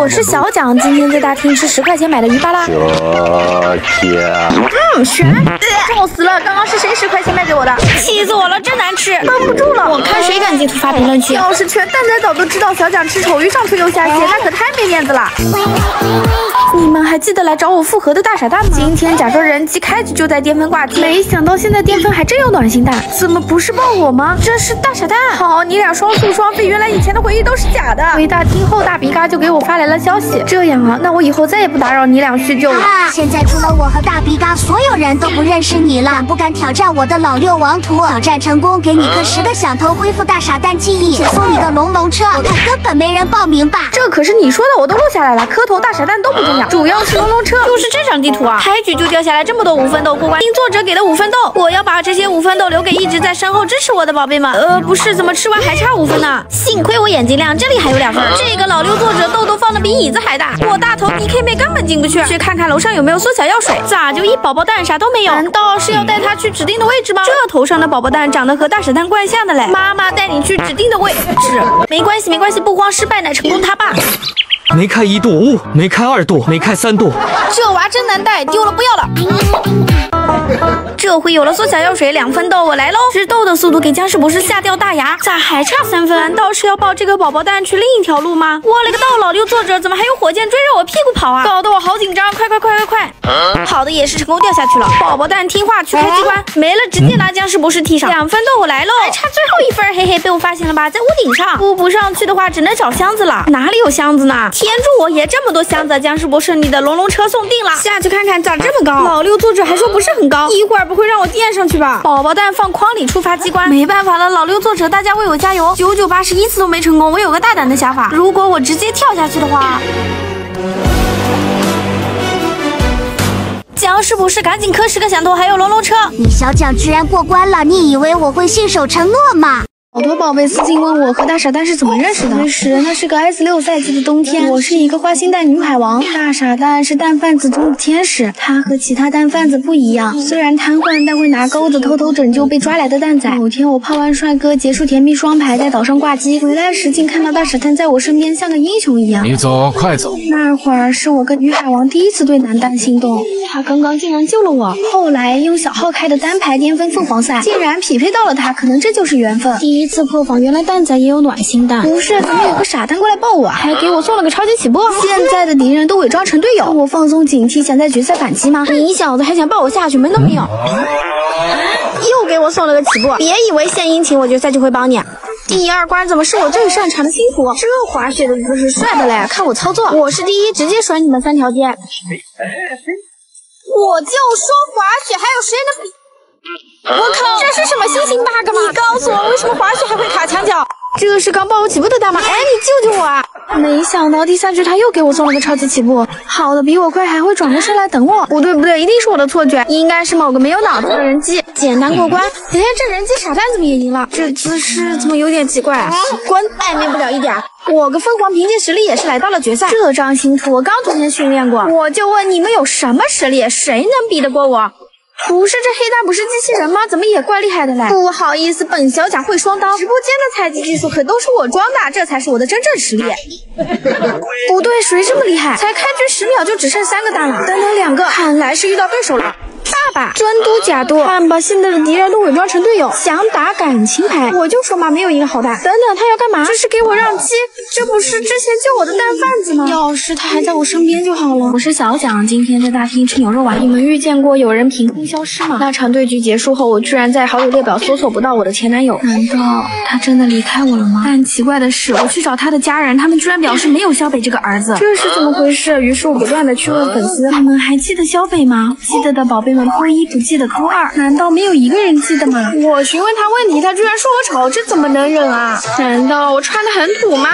我是小蒋，今天在大厅吃十块钱买的鱼巴啦。我天！嗯，悬，笑死了！刚刚是谁十块钱卖给我的？气死我了，真难吃，绷不住了。我看谁敢截图发评论区。要是全蛋仔早都知道小蒋吃丑鱼上吐又下泻，那可太没面子了。你们还记得来找我复合的大傻蛋吗？今天假装人机开局就在巅峰挂机，没想到现在巅峰还真有暖心蛋，怎么不是抱我吗？这是大傻蛋。好，你俩双宿双飞，原来以前的回忆都是假的。回大厅后，大鼻嘎就给我发来了消息，这样啊，那我以后再也不打扰你俩叙旧了。现在除了我和大鼻嘎，所有人都不认识你了。敢不敢挑战我的老六王图？挑战成功，给你个十个响头，恢复大傻蛋记忆，且送你个龙龙车。我看根本没人报名吧？这可是你说的，我都录下来了。磕头大傻蛋都不重要，主要是龙龙车。就是这张地图啊，开局就掉下来这么多五分豆，过关。听作者给的五分豆，我要把这些五分豆留给一直在身后支持我的宝贝们。呃，不是，怎么吃完还差五分呢？幸亏我眼睛亮，这里还有两分。这个老六作者豆豆放的比椅子还大，我大头 DK 妹根本进不去。去看看楼上有没有缩小药水，咋就一宝宝蛋啥都没有？难道是要带他去指定的位置吗？这头上的宝宝蛋长得和大傻蛋怪像的嘞。妈妈带你去指定的位置，没关系没关系，不慌失败乃成功他爸。没开一度五，没开二度，没开三度。这娃真难带，丢了不要了。这回有了缩小药水，两分豆，我来喽！吃豆的速度给僵尸博士吓掉大牙，咋还差三分？难道是要抱这个宝宝蛋去另一条路吗？我勒个豆，老六作者怎么还有火箭追着我屁股跑啊？搞得我好紧张！快快快快快！跑的也是成功掉下去了。宝宝蛋听话去开机关，没了直接拿僵尸博士踢上。两分豆我来喽，还差最后一分，嘿嘿，被我发现了吧？在屋顶上，扑不上去的话只能找箱子了。哪里有箱子呢？天助我也！这么多箱子，僵尸博士你的龙龙车送定了，下去看看咋这么高？老六作者还说不是很高，一会儿不会让我垫上去吧？宝宝蛋放筐里触发机关，没办法了，老六作者，大家为我加油！九九八十一次都没成功，我有个大胆的想法，如果我直接跳下去的话，僵尸博士赶紧磕十个响头，还有龙龙车。你小蒋居然过关了，你以为我会信守承诺吗？好多宝贝私信问我和大傻蛋是怎么认识的。其实那是个 S 六赛季的冬天，我是一个花心蛋女海王，大傻蛋是蛋贩子中的天使。他和其他蛋贩子不一样，虽然瘫痪，但会拿钩子偷偷拯救被抓来的蛋仔。某天我泡完帅哥，结束甜蜜双排，在岛上挂机，回来时竟看到大傻蛋在我身边，像个英雄一样。你走，快走！那会儿是我跟女海王第一次对男蛋心动，他刚刚竟然救了我。后来用小号开的单排巅峰凤凰赛，竟然匹配到了他，可能这就是缘分。第一次破防，原来蛋仔也有暖心蛋，不是？怎么有个傻蛋过来抱我，还给我送了个超级起步？现在的敌人都伪装成队友，我放松警惕，想在决赛反击吗？你小子还想抱我下去，门都没有！又给我送了个起步，别以为献殷勤我决赛就会帮你。第二关怎么是我最擅长的新图？这滑雪的姿势帅的嘞，看我操作，我是第一，直接甩你们三条街。我就说滑雪还有谁能比？我靠，这是什么新型 bug 吗？你告诉我，为什么滑雪还会卡墙角？这是刚帮我起步的大妈，哎，你救救我啊！没想到第三局他又给我送了个超级起步，好的比我快，还会转过身来等我。不对不对，一定是我的错觉，应该是某个没有脑子的人机，简单过关。哎，这人机傻蛋怎么也赢了？这姿势怎么有点奇怪？啊滚，暧昧不了一点。我跟凤凰凭借实力也是来到了决赛。这张新图我刚昨天训练过，我就问你们有什么实力？谁能比得过我？不是这黑蛋不是机器人吗？怎么也怪厉害的嘞？不好意思，本小贾会双刀，直播间的采集技术可都是我装的，这才是我的真正实力。不对，谁这么厉害？才开局十秒就只剩三个蛋了，等等两个，看来是遇到对手了。爸爸，真嘟假嘟，看吧，现在的敌人都伪装成队友，想打感情牌。我就说嘛，没有一个好蛋。等等，他要干嘛？这是给我让鸡？这不是之前救我的蛋贩子吗？要是他还在我身边就好了。我是小蒋，今天在大厅吃牛肉丸。你们遇见过有人凭空消失吗？那场对局结束后，我居然在好友列表搜索不到我的前男友，难道他真的离开我了吗？但奇怪的是，我去找他的家人，他们居然表示没有小北这个儿子，这是怎么回事？于是我不断的去问粉丝，你们还记得小北吗？记得的宝贝们扣一，不记得扣二，难道没有一个人记得吗？我询问他问题，他居然说我丑，这怎么能忍啊？难道我穿的很土吗？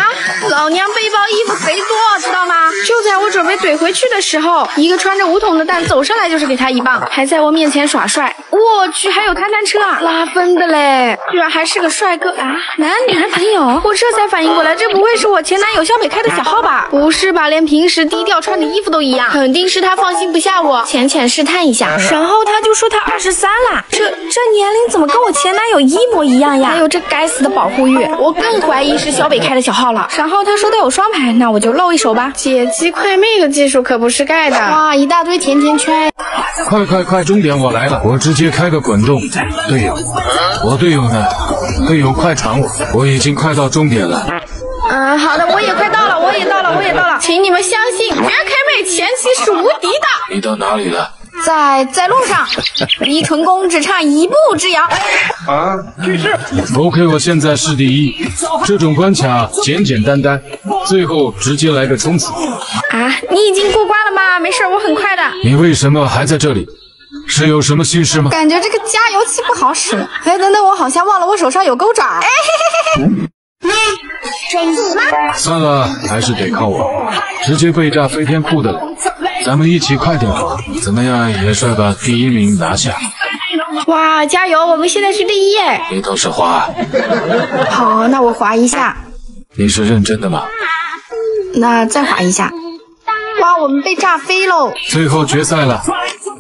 老娘背包衣服贼多，知道吗？就在我准备怼回去的时候，一个穿着梧桐的蛋走上来就是给他一棒，还在我面前耍帅。我去，还有探探车啊，拉风的嘞，居然还是个帅哥啊，男男朋友。我这才反应过来，这不会是我前男友小美开的小号吧？不是吧，连平时低调穿的衣服都一样，肯定是他放心不下我，浅浅试探一下，然后他就说他二十三啦，这这年龄怎么跟我前男友一模一样呀？还有这该死的保护欲，我更怀疑是小北开的小号了。然后他说他有双排，那我就露一手吧。姐鸡快妹的技术可不是盖的，哇，一大堆甜甜圈。快快快，终点我来了，我直接开个滚动。队友，我队友呢？队友快传我，我已经快到终点了。嗯，好的，我也快到了，我也到了，我也到了，请你们相信，绝开妹前期是无敌的。你到哪里了？在在路上，离成功只差一步之遥。啊，去世。OK，我现在是第一。这种关卡简简单单，最后直接来个冲刺。啊，你已经过关了吗？没事，我很快的。你为什么还在这里？是有什么心事吗？感觉这个加油器不好使。哎，等等，我好像忘了我手上有钩爪。哎嘿嘿嘿。算了，还是得靠我，直接被炸飞天铺的了。咱们一起快点，怎么样也帅把第一名拿下。哇，加油！我们现在是第一哎。你倒是滑。好，那我滑一下。你是认真的吗？那再滑一下。哇，我们被炸飞喽！最后决赛了，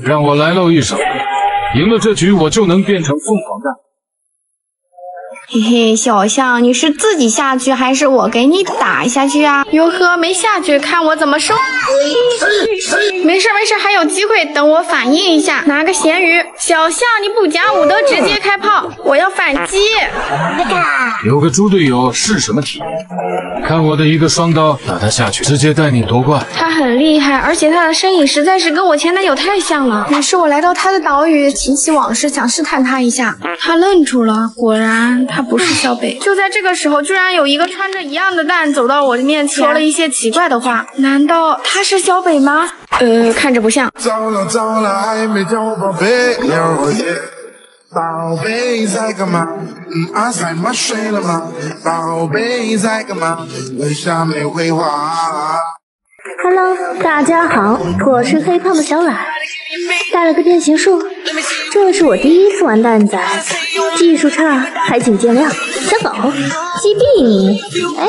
让我来露一手，赢了这局我就能变成凤凰蛋。嘿嘿，小象，你是自己下去还是我给你打下去啊？哟呵，没下去，看我怎么收！没事没事，还有机会，等我反应一下，拿个咸鱼。小象，你不加武德，直接开炮，我要反击。有个猪队友是什么体验？看我的一个双刀，打他下去，直接带你夺冠。他很厉害，而且他的身影实在是跟我前男友太像了。于是我来到他的岛屿，提起往事，想试探他一下。他愣住了，果然他。不是小北，就在这个时候，居然有一个穿着一样的蛋走到我的面前，说了一些奇怪的话。难道他是小北吗？呃，看着不像。糟了糟了，还没叫宝贝，宝贝在干嘛？阿三妈睡了吗？宝贝在干嘛？为啥没回话？Hello，大家好，我是黑胖的小懒，带了个变形术，这是我第一次玩蛋仔，技术差还请见谅。小狗，击毙你！哎，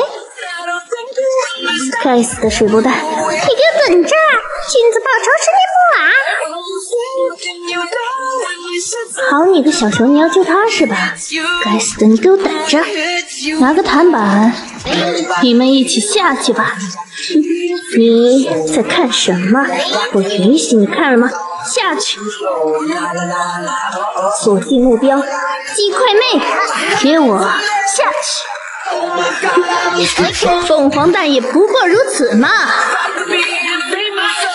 该死的水波蛋，你给我等着，君子报仇十年不晚。好你个小熊，你要救他是吧？该死的，你给我等着，拿个弹板，你们一起下去吧。你在看什么？我允许你看了吗？下去，锁定目标，鸡块妹，给我下去！凤凰蛋也不过如此嘛。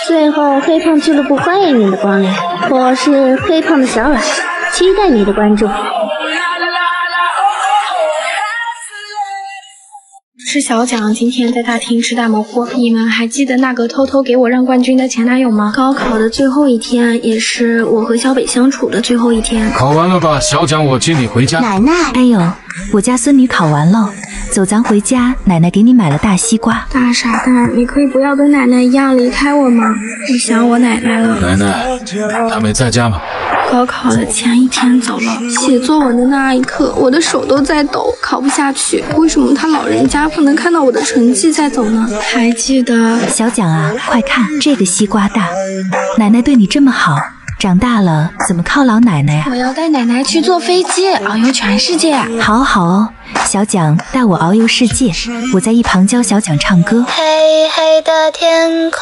最后，黑胖俱乐部欢迎你的光临，我是黑胖的小懒，期待你的关注。是小蒋今天在大厅吃大蘑菇。你们还记得那个偷偷给我让冠军的前男友吗？高考的最后一天，也是我和小北相处的最后一天。考完了吧，小蒋，我接你回家。奶奶，哎呦，我家孙女考完了，走，咱回家。奶奶给你买了大西瓜。大傻蛋，你可以不要跟奶奶一样离开我吗？我想我奶奶了。奶奶，她没在家吗？高考的前一天走了，写作文的那一刻，我的手都在抖，考不下去。为什么他老人家不能看到我的成绩再走呢？还记得小蒋啊，快看这个西瓜大，奶奶对你这么好，长大了怎么犒劳奶奶呀？我要带奶奶去坐飞机，遨游全世界。好好哦，小蒋带我遨游世界，我在一旁教小蒋唱歌。黑黑的天空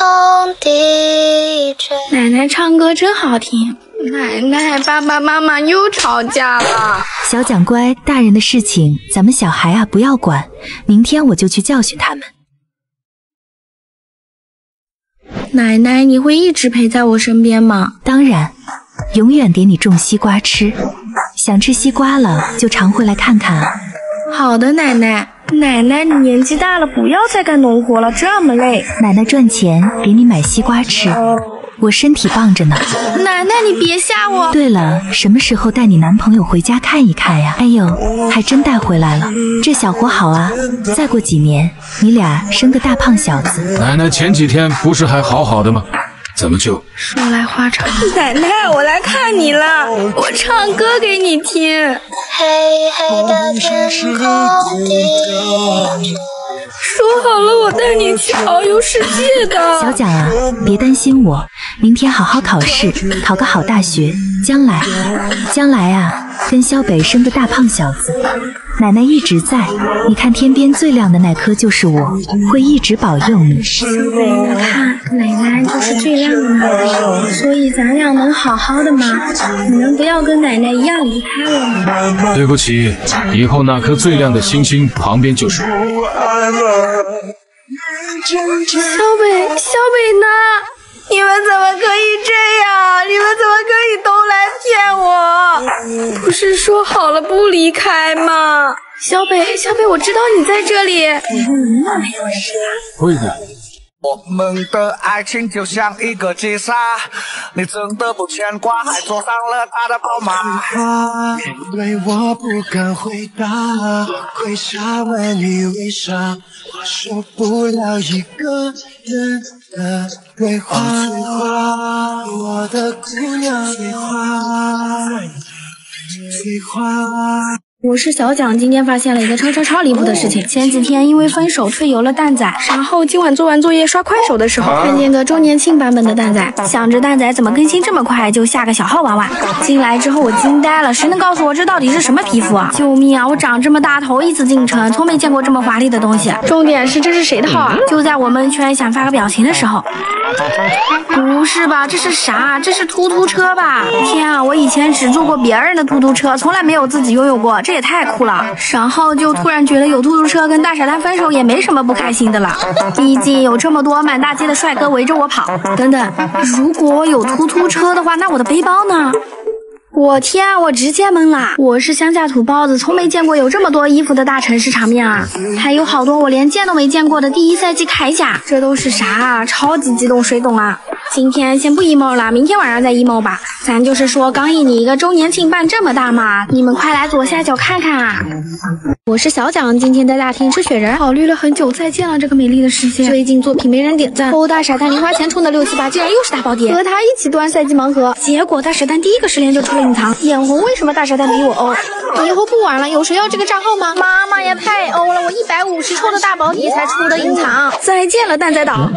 低垂，奶奶唱歌真好听。奶奶，爸爸妈妈又吵架了。小蒋乖，大人的事情咱们小孩啊不要管。明天我就去教训他们。奶奶，你会一直陪在我身边吗？当然，永远给你种西瓜吃。想吃西瓜了就常回来看看啊。好的，奶奶。奶奶，你年纪大了，不要再干农活了，这么累。奶奶赚钱给你买西瓜吃。我身体棒着呢。奶奶，你别吓我。对了，什么时候带你男朋友回家看一看呀？哎呦，还真带回来了，这小伙好啊。再过几年，你俩生个大胖小子。奶奶前几天不是还好好的吗？怎么就……说来话长。奶奶，我来看你了，我唱歌给你听。黑黑的天空底。说好了，我带你去遨游世界的。小蒋啊，别担心我，明天好好考试，考个好大学，将来，将来啊，跟萧北生个大胖小子。奶奶一直在，你看天边最亮的那颗就是我，会一直保佑你。小北，你看奶奶就是最亮的，所以咱俩能好好的吗？你能不要跟奶奶一样离开我吗？对不起，以后那颗最亮的星星旁边就是我。萧北，小北呢？你们怎么可以这样？你们怎么可以都来骗我？不是说好了不离开吗？小北，小北，我知道你在这里。会的。我们的爱情就像一个急刹，你真的不牵挂，还坐上了他的宝马。面对我不敢回答，跪下问你为啥，我受不了一个人的桂花。我的姑娘，废话，废话。我是小蒋，今天发现了一个超超超离谱的事情。前几天因为分手退游了蛋仔，然后今晚做完作业刷快手的时候，看见个周年庆版本的蛋仔，想着蛋仔怎么更新这么快，就下个小号玩玩。进来之后我惊呆了，谁能告诉我这到底是什么皮肤啊？救命啊！我长这么大头一次进城，从没见过这么华丽的东西。重点是这是谁的号啊？就在我们圈想发个表情的时候，不是吧？这是啥？这是突突车吧？天啊！我以前只坐过别人的突突车，从来没有自己拥有过。这也太酷了，然后就突然觉得有突突车跟大傻蛋分手也没什么不开心的了，毕竟有这么多满大街的帅哥围着我跑。等等，如果有突突车的话，那我的背包呢？我天，我直接懵了！我是乡下土包子，从没见过有这么多衣服的大城市场面啊！还有好多我连见都没见过的第一赛季铠甲，这都是啥啊？超级激动，谁懂啊？今天先不 emo 了，明天晚上再 emo 吧。咱就是说，刚一你一个周年庆办这么大嘛，你们快来左下角看看啊！我是小蒋，今天在大厅吃雪人，考虑了很久，再见了这个美丽的世界。最近作品没人点赞，欧大傻蛋零花钱充的六七八，竟然又是大宝典，和他一起端赛季盲盒，结果大傻蛋第一个十连就出了隐藏，眼红为什么大傻蛋比我欧？以后不玩了，有谁要这个账号吗？妈妈呀，太欧了，我一百五十抽的大宝底才出的隐藏，再见了蛋仔岛。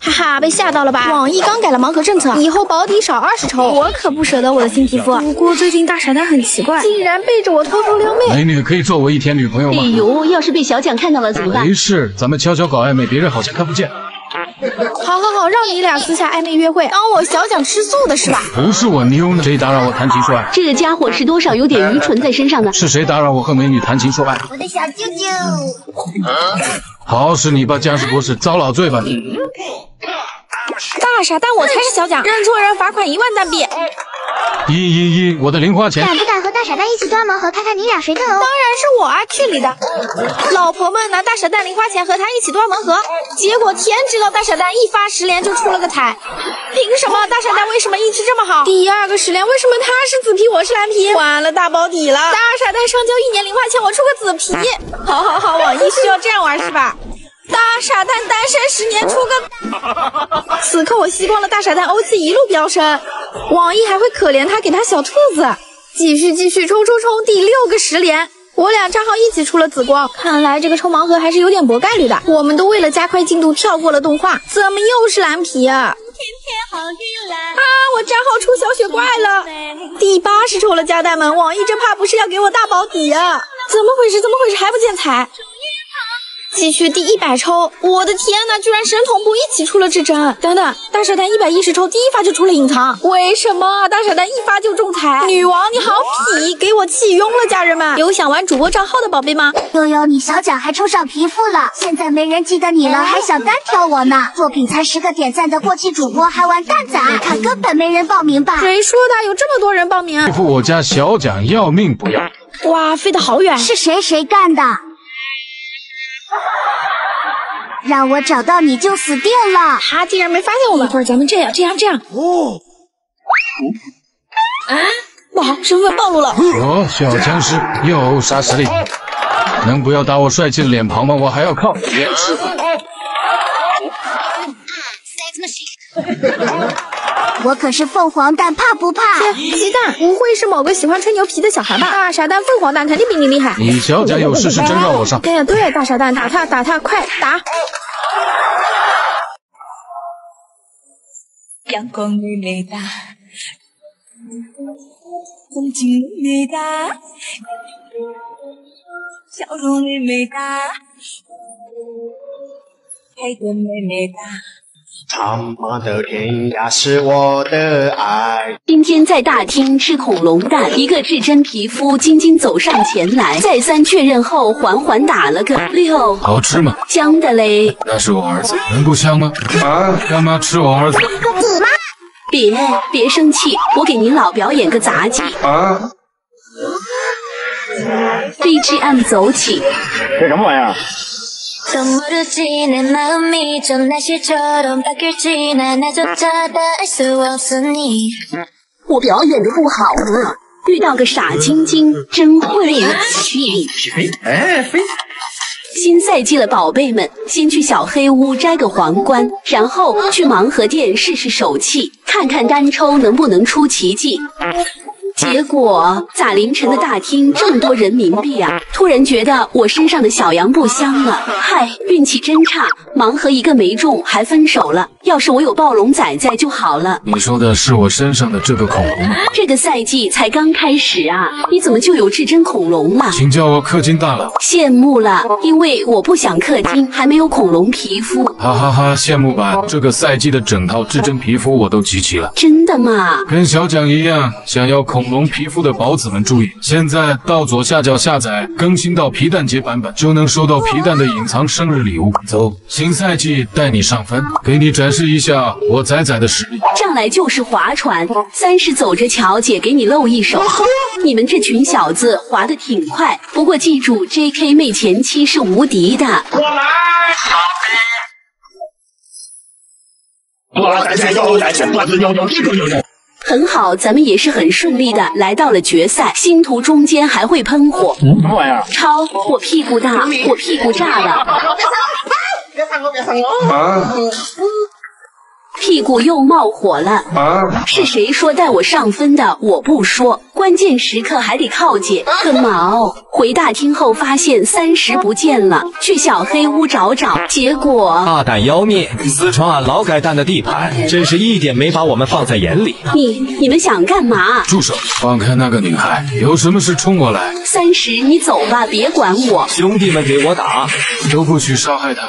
哈哈，被吓到了吧？网易刚改了盲盒政策，以后保底少二十抽，我可不舍得我的新皮肤。不过最近大傻蛋很奇怪，竟然背着我偷偷撩妹。美女可以做我一天女朋友吗？哎呦，要是被小蒋看到了怎么办？没事，咱们悄悄搞暧昧，别人好像看不见。好好好，让你俩私下暧昧约会，当我小蒋吃素的是吧？不是我妞呢，谁打扰我谈情说爱？这个家伙是多少有点愚蠢在身上呢？是谁打扰我和美女谈情说爱？我的小舅舅。好，是你吧，僵尸博士，遭老罪吧你！大傻蛋，我才是小蒋，认错人罚款一万蛋币。一一一，我的零花钱。敢不敢和大傻蛋一起端盲盒，看看你俩谁更欧？当然是我啊，去你的！老婆们拿大傻蛋零花钱和他一起端盲盒，结果天知道大傻蛋一发十连就出了个彩，凭什么？大傻蛋为什么运气这么好？第二个十连为什么他是紫皮，我是蓝皮？完了大保底了！大傻蛋上交一年零花钱，我出个紫皮。好 好好，网易需要这样玩是吧？大傻蛋单身十年出个，此刻我吸光了大傻蛋欧气一路飙升，网易还会可怜他给他小兔子，继续继续冲冲冲，第六个十连，我俩账号一起出了紫光，看来这个抽盲盒还是有点薄概率的，我们都为了加快进度跳过了动画，怎么又是蓝皮啊？天天好运来啊！我账号出小雪怪了，第八十抽了家蛋们，网易这怕不是要给我大保底啊？怎么回事？怎么回事？还不见彩？继续第一百抽，我的天呐，居然神同步一起出了至臻！等等，大傻蛋一百一十抽，第一发就出了隐藏，为什么大傻蛋一发就中彩？女王你好痞，给我气晕了！家人们，有想玩主播账号的宝贝吗？悠悠，你小蒋还抽上皮肤了，现在没人记得你了，还想单挑我呢？作品才十个点赞的过气主播还玩蛋仔，看根本没人报名吧？谁说的？有这么多人报名？欺负我家小蒋要命不要？哇，飞得好远！是谁谁干的？让我找到你就死定了。他竟然没发现我们，一会儿咱们这样这样这样。哦，啊，不好，身份暴露了。哦小僵尸又啥实力？能不要打我帅气的脸庞吗？我还要靠脸吃饭。我可是凤凰蛋，怕不怕？鸡蛋，不会是某个喜欢吹牛皮的小孩吧？大傻蛋，凤凰蛋肯定比你厉害。你小贾有事是真让我上。对呀对，大傻蛋，打他打他，快打！阳光美美哒，风景美哒，笑容美美哒，海的美美哒。长茫的天涯是我的爱。今天在大厅吃恐龙蛋，一个至臻皮肤晶晶走上前来，再三确认后，缓缓打了个六。好吃吗？香的嘞。那是我儿子，能不香吗？啊！干嘛吃我儿子？你妈？别别生气，我给您老表演个杂技。啊！BGM 走起。这什么玩意儿？我表演的不好啊，遇到个傻晶晶，真会气。哎，飞！新赛季了，宝贝们，先去小黑屋摘个皇冠，然后去盲盒店试试手气，看看单抽能不能出奇迹。结果咋凌晨的大厅这么多人民币啊？突然觉得我身上的小羊不香了。嗨，运气真差，盲盒一个没中，还分手了。要是我有暴龙仔在就好了。你说的是我身上的这个恐龙吗？这个赛季才刚开始啊，你怎么就有至臻恐龙了？请叫我氪金大佬。羡慕了，因为我不想氪金，还没有恐龙皮肤。哈哈哈，羡慕吧？这个赛季的整套至臻皮肤我都集齐了。真的吗？跟小蒋一样，想要恐。恐龙皮肤的宝子们注意，现在到左下角下载更新到皮蛋节版本，就能收到皮蛋的隐藏生日礼物。走，新赛季带你上分，给你展示一下我仔仔的实力。上来就是划船，三十走着瞧，姐给你露一手。你们这群小子划的挺快，不过记住，J.K. 妹前期是无敌的。我来，我在前有在前，脖子扭扭，屁股扭扭。很好，咱们也是很顺利的来到了决赛。星图中间还会喷火，什么玩意儿？超，我屁股大，我屁股炸了。别别我，别我！啊！屁股又冒火了啊！是谁说带我上分的？我不说，关键时刻还得靠姐。个毛！回大厅后发现三十不见了，去小黑屋找找，结果大胆妖孽，私闯俺劳改蛋的地盘，真是一点没把我们放在眼里。你你们想干嘛？住手！放开那个女孩，有什么事冲我来。三十，你走吧，别管我。兄弟们给我打，都不许伤害他。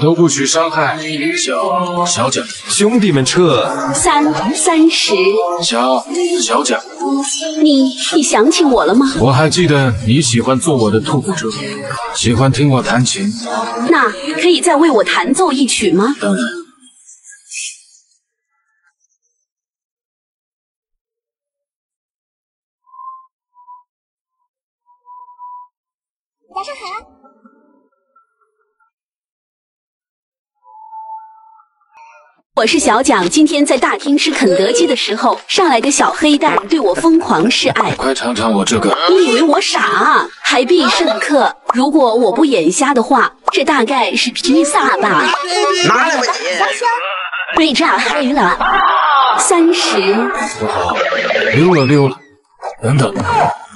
都不许伤害小小蒋，兄弟们撤！三三十，小小蒋，你你想起我了吗？我还记得你喜欢坐我的兔子车，喜欢听我弹琴。那可以再为我弹奏一曲吗？当然。我是小蒋，今天在大厅吃肯德基的时候，上来个小黑蛋对我疯狂示爱。快尝尝我这个！你以为我傻？啊？还必胜客，如果我不眼瞎的话，这大概是披萨吧？拿来吧你！被炸黑了，三十。不好，溜了溜了。等等，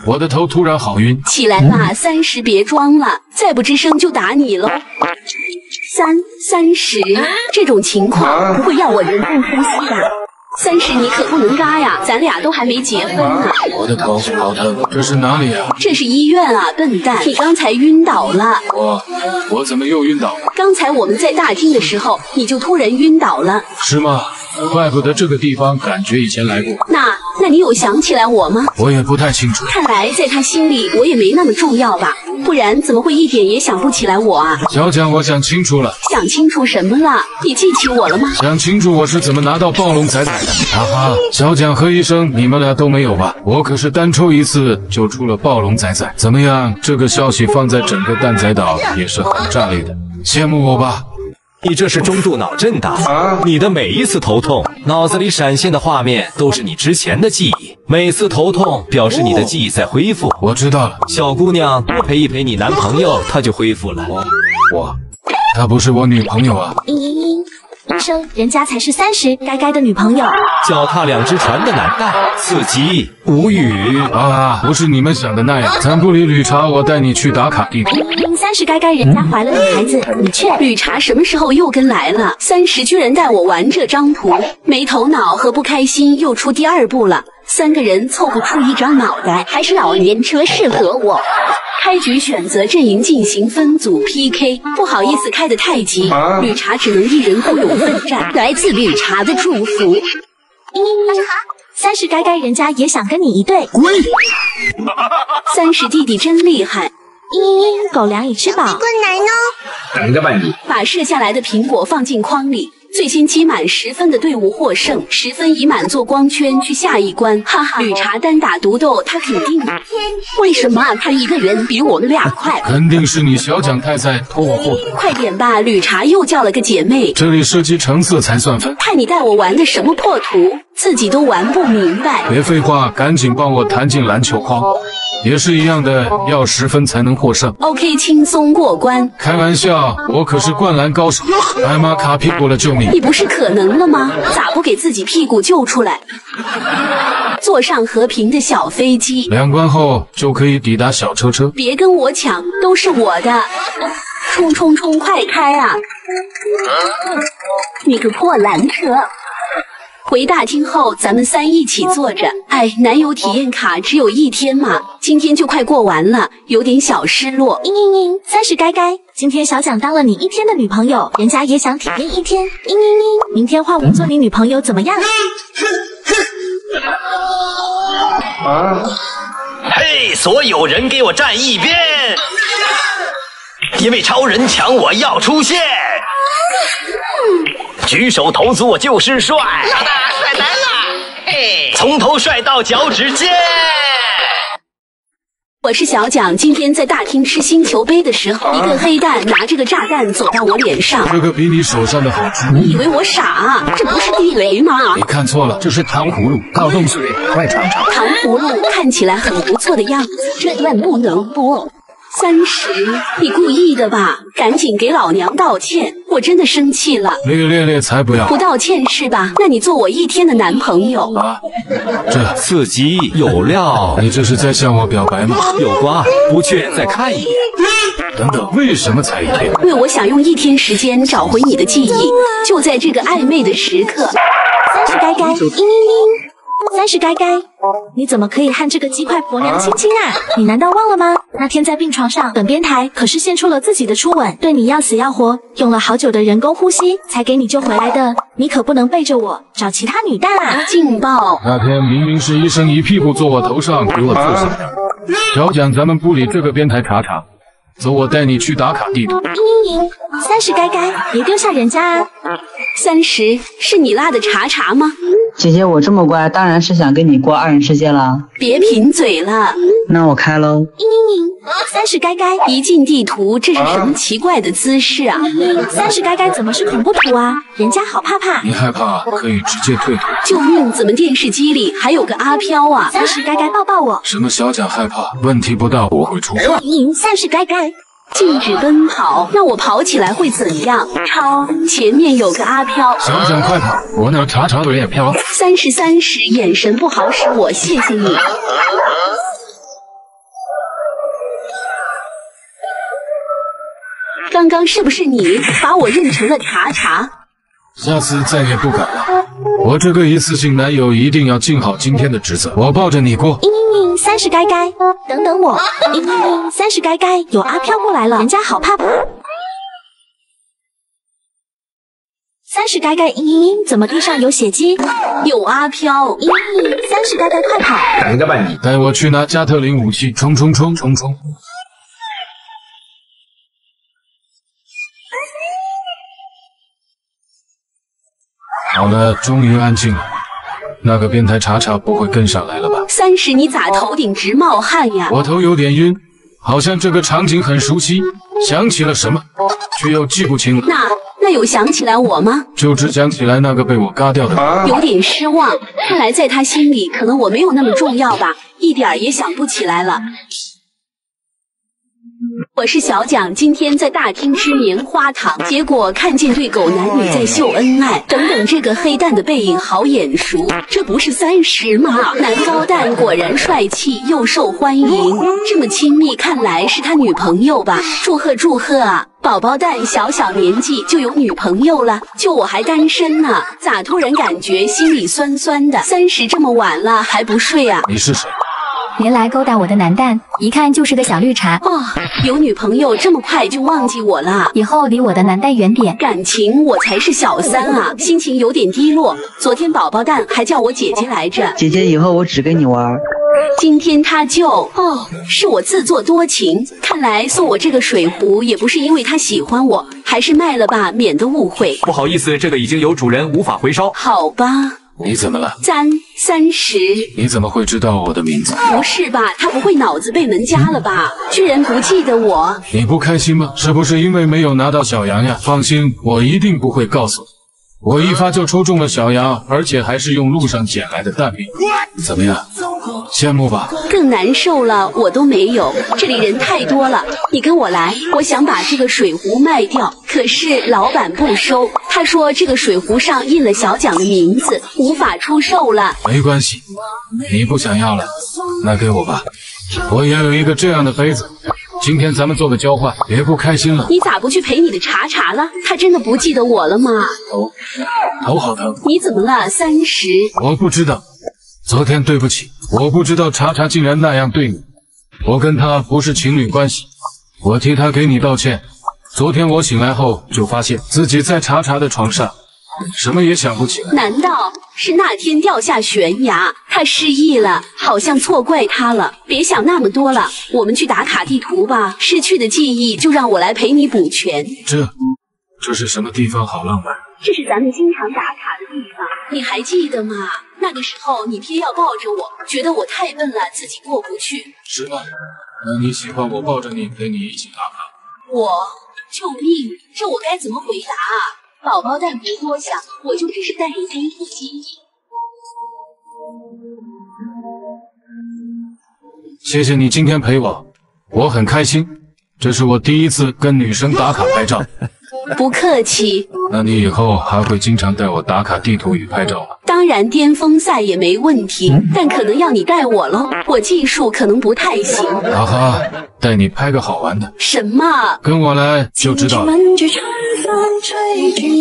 我的头突然好晕。起来吧，三十，别装了，再不吱声就打你喽。三三十，这种情况不会要我人工呼吸吧？三十，你可不能嘎呀，咱俩都还没结婚呢。我的头好疼，这是哪里啊？这是医院啊，笨蛋！你刚才晕倒了。我我怎么又晕倒了？刚才我们在大厅的时候，你就突然晕倒了。是吗？怪不得这个地方感觉以前来过。那那你有想起来我吗？我也不太清楚。看来在他心里我也没那么重要吧？不然怎么会一点也想不起来我啊？小蒋，我想清楚了。想清楚什么了？你记起我了吗？想清楚我是怎么拿到暴龙仔仔的。哈 哈，小蒋和医生，你们俩都没有吧？我可是单抽一次就出了暴龙仔仔。怎么样？这个消息放在整个蛋仔岛也是很炸裂的。羡慕我吧？你这是中度脑震荡，你的每一次头痛，脑子里闪现的画面都是你之前的记忆，每次头痛表示你的记忆在恢复。我知道了，小姑娘，多陪一陪你男朋友，他就恢复了。我，他不是我女朋友啊。嘤嘤嘤。医生，人家才是三十该该的女朋友。脚踏两只船的男蛋，刺激，无语啊！不是你们想的那样。咱不理绿茶，我带你去打卡地。三十该该，人家怀了女孩子，你却绿茶什么时候又跟来了？三十居然带我玩这张图，没头脑和不开心又出第二部了。三个人凑不出一张脑袋，还是老年车适合我。开局选择阵营进行分组 PK，不好意思开得太急，绿茶只能一人孤勇奋战。来自绿茶的祝福。三十该该，人家也想跟你一对。滚！三十弟弟真厉害。狗粮已吃饱。滚奶呢？等着吧你。把射下来的苹果放进筐里。最新积满十分的队伍获胜，十分已满做光圈去下一关。哈哈，绿茶单打独斗，他肯定。为什么他一个人比我们俩快？肯定是你小蒋太在拖我后腿。快点吧，绿茶又叫了个姐妹。这里涉及成色才算分。看你带我玩的什么破图，自己都玩不明白。别废话，赶紧帮我弹进篮球框。也是一样的，要十分才能获胜。OK，轻松过关。开玩笑，我可是灌篮高手。艾玛卡屁股了，救命！你不是可能了吗？咋不给自己屁股救出来？坐上和平的小飞机。两关后就可以抵达小车车。别跟我抢，都是我的！冲冲冲，快开啊！你个破蓝车！回大厅后，咱们三一起坐着。哎，男友体验卡只有一天嘛，今天就快过完了，有点小失落。嘤嘤嘤，三十该该，今天小蒋当了你一天的女朋友，人家也想体验一天。嘤嘤嘤，明天换我做你女朋友怎么样？啊！嘿，所有人给我站一边，因为超人强我要出现。举手投足我就是帅，老大帅呆了，嘿，从头帅到脚趾尖。我是小蒋，今天在大厅吃星球杯的时候，一个黑蛋拿着个炸弹走到我脸上，这个比你手上的好吃。你以为我傻？这不是地雷吗？你看错了，这是糖葫芦，好东西，快尝尝。糖葫芦看起来很不错的样子，这段不能播。三十，你故意的吧？赶紧给老娘道歉！我真的生气了。烈烈烈，才不要！不道歉是吧？那你做我一天的男朋友啊？这刺激有料！你这是在向我表白吗？有瓜不去再看一眼。等等，为什么才一天？因为我想用一天时间找回你的记忆，就在这个暧昧的时刻。三十该该，嘤嘤嘤。三十该该，你怎么可以和这个鸡块婆娘亲亲啊？你难道忘了吗？那天在病床上，本编台可是献出了自己的初吻，对你要死要活，用了好久的人工呼吸才给你救回来的。你可不能背着我找其他女蛋啊！劲爆！那天明明是医生一屁股坐我头上给我坐下的。小蒋，咱们不理这个编台查查，走，我带你去打卡地图。嘤嘤嘤，三十该该，别丢下人家啊！三十是你拉的查查吗？姐姐，我这么乖，当然是想跟你过二人世界了。别贫嘴了，那我开喽。嘤嘤嘤，三十该该，一进地图，这是什么奇怪的姿势啊？三十该该怎么是恐怖图啊？人家好怕怕。你害怕可以直接退图。救命！怎么电视机里还有个阿飘啊？三十该该抱抱我。什么小蒋害怕？问题不大，我会出。三十该该。禁止奔跑，那我跑起来会怎样？超，前面有个阿飘。想想快跑，我那查查腿也飘。三十三十，眼神不好使我，谢谢你。刚刚是不是你把我认成了查查？下次再也不敢了。我这个一次性男友一定要尽好今天的职责。我抱着你过。嘤嘤嘤，三十该该，等等我。嘤嘤嘤，三十该该，有阿飘过来了，人家好怕。三十该该，嘤嘤嘤，怎么地上有血迹？有阿飘。嘤嘤嘤，三十该该，快跑！等着吧你。带我去拿加特林武器，冲冲冲冲冲！好了，终于安静了。那个变态查查不会跟上来了吧？三十，你咋头顶直冒汗呀？我头有点晕，好像这个场景很熟悉，想起了什么，却又记不清了。那那有想起来我吗？就只想起来那个被我嘎掉的。有点失望，看来在他心里，可能我没有那么重要吧，一点儿也想不起来了。我是小蒋，今天在大厅吃棉花糖，结果看见对狗男女在秀恩爱。等等，这个黑蛋的背影好眼熟，这不是三十吗？男高蛋果然帅气又受欢迎，这么亲密，看来是他女朋友吧？祝贺祝贺啊！宝宝蛋小小年纪就有女朋友了，就我还单身呢，咋突然感觉心里酸酸的？三十这么晚了还不睡啊？你是谁？别来勾搭我的男蛋，一看就是个小绿茶。哦，有女朋友这么快就忘记我了？以后离我的男蛋远点。感情我才是小三啊，心情有点低落。昨天宝宝蛋还叫我姐姐来着。姐姐以后我只跟你玩。今天他就哦，是我自作多情。看来送我这个水壶也不是因为他喜欢我，还是卖了吧，免得误会。不好意思，这个已经有主人，无法回收。好吧。你怎么了？三三十？你怎么会知道我的名字？不是吧，他不会脑子被门夹了吧？居然不记得我？你不开心吗？是不是因为没有拿到小羊呀？放心，我一定不会告诉你。我一发就抽中了小羊，而且还是用路上捡来的蛋饼。怎么样？羡慕吧？更难受了，我都没有。这里人太多了，你跟我来。我想把这个水壶卖掉，可是老板不收。他说这个水壶上印了小蒋的名字，无法出售了。没关系，你不想要了，那给我吧。我也有一个这样的杯子。今天咱们做个交换，别不开心了。你咋不去陪你的茶茶了？他真的不记得我了吗？头，头好疼。你怎么了？三十？我不知道。昨天对不起，我不知道茶茶竟然那样对你。我跟他不是情侣关系，我替他给你道歉。昨天我醒来后就发现自己在茶茶的床上，什么也想不起来。难道是那天掉下悬崖，他失忆了，好像错怪他了？别想那么多了，我们去打卡地图吧。失去的记忆就让我来陪你补全。这，这是什么地方？好浪漫。这是咱们经常打卡的地方，你还记得吗？那个时候你偏要抱着我，觉得我太笨了，自己过不去。是吗？那你喜欢我抱着你，陪你一起打卡？我，救命！这我该怎么回答啊？宝宝蛋别多想，我就只是带你丰富记忆。谢谢你今天陪我，我很开心。这是我第一次跟女生打卡拍照。不客气。那你以后还会经常带我打卡地图与拍照吗？当然，巅峰赛也没问题，但可能要你带我喽，我技术可能不太行。哈哈，带你拍个好玩的。什么？跟我来就知道了。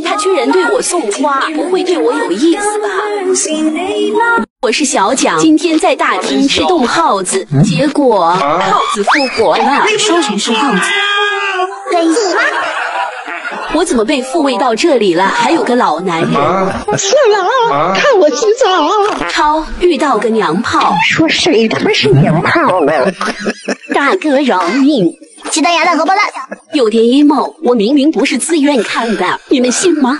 他居然对我送花，不会对我有意思吧？我是小蒋，今天在大厅吃冻耗子，结果耗子复活了。说谁是耗子？我怎么被复位到这里了？还有个老男人，是啊，看我洗澡。超遇到个娘炮，说谁他妈是娘炮呢？大哥饶命！鸡蛋、鸭蛋、荷包蛋，有点 emo。我明明不是自愿看的，你们信吗？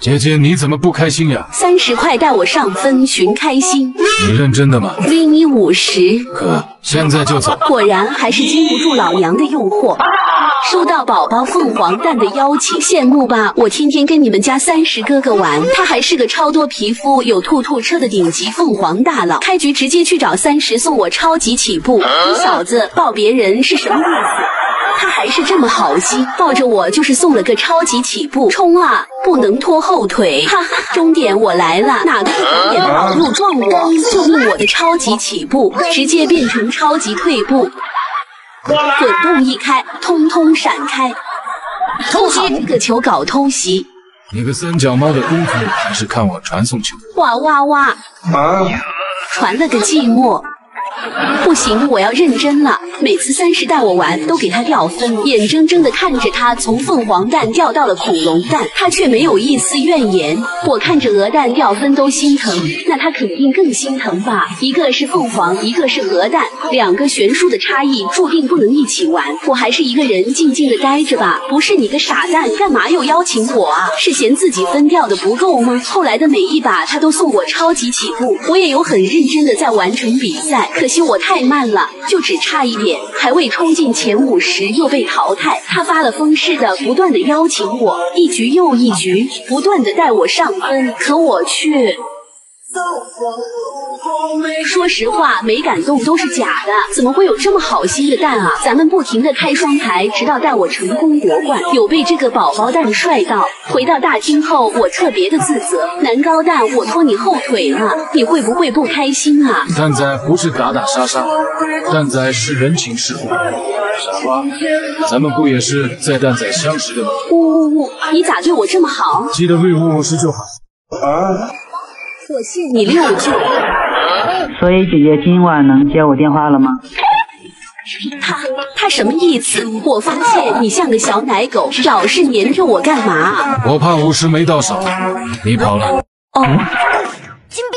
姐姐，你怎么不开心呀？三十块带我上分寻开心。你认真的吗？V 你五十。哥现在就走。果然还是经不住老娘的诱惑。收到宝宝凤凰蛋的邀请，羡慕吧？我天天跟你们家三十哥哥玩，他还是个超多皮肤、有兔兔车的顶级凤凰大佬。开局直接去找三十送我超级起步，你小子抱别人是什么意思？他还是这么好心，抱着我就是送了个超级起步，冲啊！不能拖后腿，哈哈！终点我来了，哪个一点的跑路撞我？救命！我的超级起步直接变成超级退步。滚动一开，通通闪开！偷好一个球搞偷袭！你个三脚猫的功夫还是看我传送球！哇哇哇！传了个寂寞。不行，我要认真了。每次三十带我玩，都给他掉分，眼睁睁的看着他从凤凰蛋掉到了恐龙蛋，他却没有一丝怨言。我看着鹅蛋掉分都心疼，那他肯定更心疼吧？一个是凤凰，一个是鹅蛋，两个悬殊的差异，注定不能一起玩。我还是一个人静静的待着吧。不是你个傻蛋，干嘛又邀请我啊？是嫌自己分掉的不够吗？后来的每一把他都送我超级起步，我也有很认真的在完成比赛，可惜。惜我太慢了，就只差一点，还未冲进前五十又被淘汰。他发了疯似的，不断的邀请我，一局又一局，不断的带我上分，可我却。说实话，没感动都是假的，怎么会有这么好心的蛋啊？咱们不停的开双排，直到带我成功夺冠，有被这个宝宝蛋帅到。回到大厅后，我特别的自责，男高蛋，我拖你后腿了，你会不会不开心啊？蛋仔不是打打杀杀，蛋仔是人情世故。傻瓜，咱们不也是在蛋仔相识的吗？呜呜呜，你咋对我这么好？记得喂我是就好。啊。我信你六句。所以姐姐今晚能接我电话了吗？他他什么意思？我发现你像个小奶狗，老是黏着我干嘛？我怕五十没到手，你跑了。哦，金币。